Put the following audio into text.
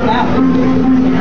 Wow.